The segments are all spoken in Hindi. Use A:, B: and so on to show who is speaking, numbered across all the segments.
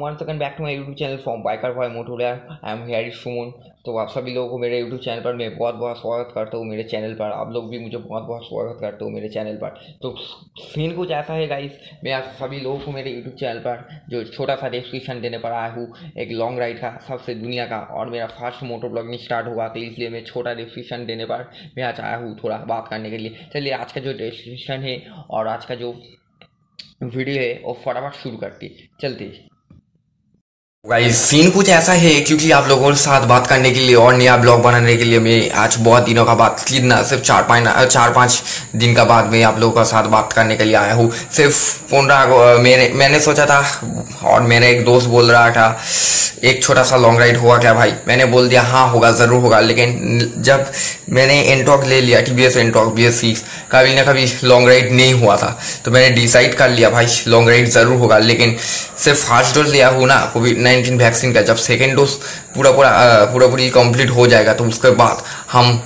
A: once again back to my YouTube channel from Biker Boy Motorware. I am here सुमन तो आप सभी लोगों को मेरे यूट्यूब चैनल पर मैं बहुत बहुत स्वागत करता हूँ मेरे चैनल पर। आप लोग भी मुझे बहुत बहुत स्वागत करते हो मेरे चैनल पर। तो सीन कुछ ऐसा है गाइस मैं आप सभी लोगों को मेरे यूट्यूब चैनल पर जो छोटा सा डिस्क्रिप्शन देने पर आया हूँ, एक लॉन्ग राइड का, सबसे दुनिया का और मेरा फ़र्स्ट मोटर ब्लॉगिंग स्टार्ट हुआ तो इसलिए मैं छोटा डिस्क्रिप्शन देने पर मैं आज आया हूँ थोड़ा बात करने के लिए। चलिए, आज का जो डिस्क्रिप्शन है और आज का जो वीडियो है, वो फटाफट शुरू करती चलते
B: गाइस सीन कुछ ऐसा है क्योंकि आप लोगों के साथ बात करने के लिए और नया ब्लॉग बनाने के लिए मैं आज बहुत दिनों का बात कितना सिर्फ़ चार पाँच चार पाँच दिन का बाद मैं आप लोगों का साथ बात करने के लिए आया हूँ। सिर्फ़ पंद्रह मेरे मैंने सोचा था और मेरा एक दोस्त बोल रहा था, एक छोटा सा लॉन्ग राइड हुआ क्या भाई? मैंने बोल दिया हाँ होगा, ज़रूर होगा, लेकिन जब मैंने एनटॉक ले लिया T V S Ntorq B S six कभी ना कभी लॉन्ग राइड नहीं हुआ था। तो मैंने डिसाइड कर लिया, भाई लॉन्ग राइड ज़रूर होगा, लेकिन सिर्फ़ फ़र्स्ट डोज लिया हूँ ना कोविड नाइन्टीन वैक्सीन का, जब सेकेंड डोज पूरा पूरा पूरा पूरी कंप्लीट हो जाएगा तो उसके बाद हम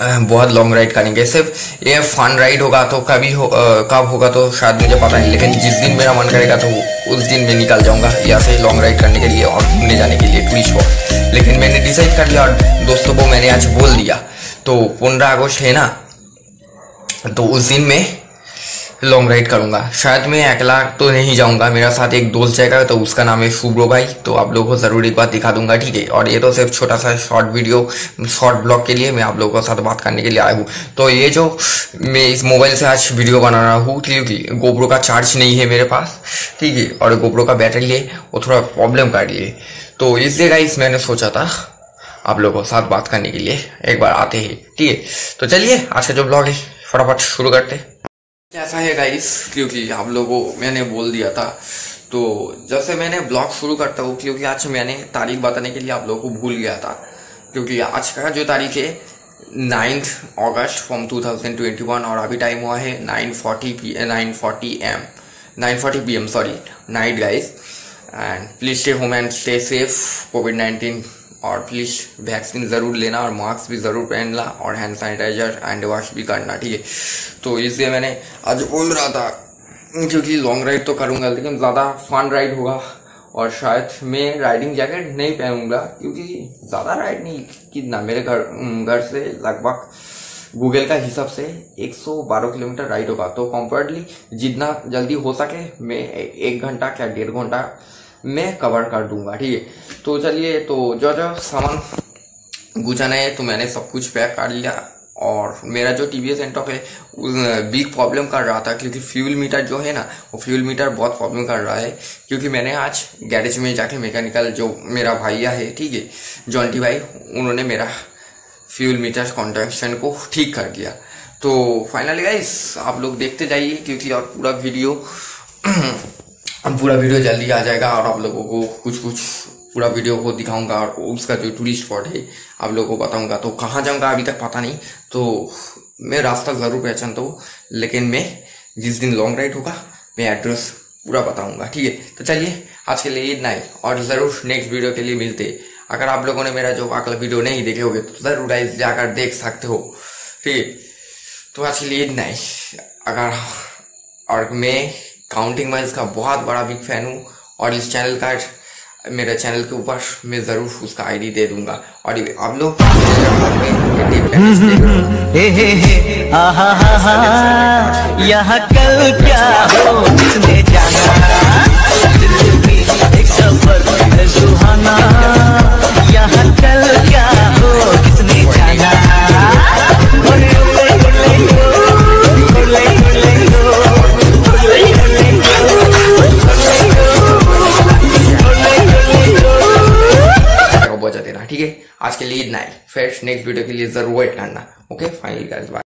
B: बहुत लॉन्ग राइड करेंगे। सिर्फ़ ये फन राइड होगा तो कभी हो कब होगा तो शायद मुझे पता नहीं, लेकिन जिस दिन मेरा मन करेगा तो उस दिन मैं निकल जाऊँगा यहाँ से लॉन्ग राइड करने के लिए और घूमने जाने के लिए टूरिस्ट वॉक लेकिन मैंने डिसाइड कर लिया और दोस्तों को मैंने आज बोल दिया। तो पंद्रह अगस्त है ना तो उस दिन में लॉन्ग राइड करूँगा। शायद मैं अकेला तो नहीं जाऊँगा। मेरा साथ एक दोस्त जाएगा तो उसका नाम है शुभ्रो भाई। तो आप लोगों को ज़रूर एक बात दिखा दूँगा, ठीक है? और ये तो सिर्फ़ छोटा सा शॉर्ट वीडियो शॉर्ट ब्लॉग के लिए मैं आप लोगों के साथ बात करने के लिए आया हूँ। तो ये जो मैं इस मोबाइल से आज वीडियो बना रहा हूँ क्योंकि गोप्रो का चार्ज नहीं है मेरे पास, ठीक है? और गोप्रो का बैटरी है, वो थोड़ा प्रॉब्लम कर लिए तो इसलिए गाइस मैंने सोचा था आप लोगों के साथ बात करने के लिए एक बार आते हैं, ठीक है? तो चलिए, आज का जो ब्लॉग है फटाफट शुरू करते कैसा है गाइस क्योंकि आप लोगों मैंने बोल दिया था। तो जब से मैंने ब्लॉग शुरू करता हूँ, क्योंकि आज मैंने तारीख बताने के लिए आप लोगों को भूल गया था। क्योंकि आज का जो तारीख है नाइन्थ अगस्त फ्रॉम 2021 और अभी टाइम हुआ है 9:40 P 9:40 M 9:40 P M sorry night guys and please stay home and stay safe covid nineteen और प्लीज़ वैक्सीन ज़रूर लेना और मास्क भी ज़रूर पहनना और हैंड सैनिटाइजर हैंड वॉश भी करना, ठीक है? तो इसलिए मैंने आज बोल रहा था, क्योंकि लॉन्ग राइड तो करूँगा, लेकिन ज़्यादा फन राइड होगा और शायद मैं राइडिंग जैकेट नहीं पहनूँगा, क्योंकि ज़्यादा राइड नहीं, कितना? मेरे घर घर से लगभग गूगल का हिसाब से 112 किलोमीटर राइड होगा। तो कंपेरेटली जितना जल्दी हो सके, मैं एक घंटा क्या, डेढ़ घंटा मैं कवर कर दूँगा, ठीक है? तो चलिए तो जो जो सामान गुजाना है तो मैंने सब कुछ पैक कर लिया और मेरा जो टी वी एस एंटॉक है बिग प्रॉब्लम कर रहा था, क्योंकि फ्यूल मीटर जो है ना, वो फ्यूल मीटर बहुत प्रॉब्लम कर रहा है, क्योंकि मैंने आज गैरेज में जाके मैकेनिकल जो मेरा भैया है, ठीक है जॉन्टी भाई, उन्होंने मेरा फ्यूल मीटर कॉन्ट्रेक्शन को ठीक कर दिया। तो फाइनली गाइस आप लोग देखते जाइए, क्योंकि और पूरा वीडियो पूरा वीडियो जल्दी आ जाएगा और आप लोगों को कुछ कुछ पूरा वीडियो को दिखाऊँगा और उसका जो टूरिस्ट स्पॉट है, आप लोगों को बताऊँगा। तो कहाँ जाऊँगा अभी तक पता नहीं। तो मैं रास्ता ज़रूर पहचानता हूँ, लेकिन मैं जिस दिन लॉन्ग राइड होगा, मैं एड्रेस पूरा बताऊँगा, ठीक है? तो चलिए, आज के लिए इतना ही। और ज़रूर नेक्स्ट वीडियो के लिए मिलते। अगर आप लोगों ने मेरा जो अगला वीडियो नहीं देखे होगे तो ज़रूर गाइस जाकर देख सकते हो, ठीक है? तो आज के लिए इतना ही। अगर, और मैं काउंटिंग वाइज का बहुत बड़ा बिग फ़ैन हूँ और इस चैनल का मेरे चैनल के ऊपर मैं ज़रूर उसका आईडी दे दूँगा। और आप लोग
C: यहाँ कल क्या
B: ठीक है? आज के लिए इतना ही। फिर नेक्स्ट वीडियो के लिए ज़रूर वेट करना ओके फाइनल गाइस बाय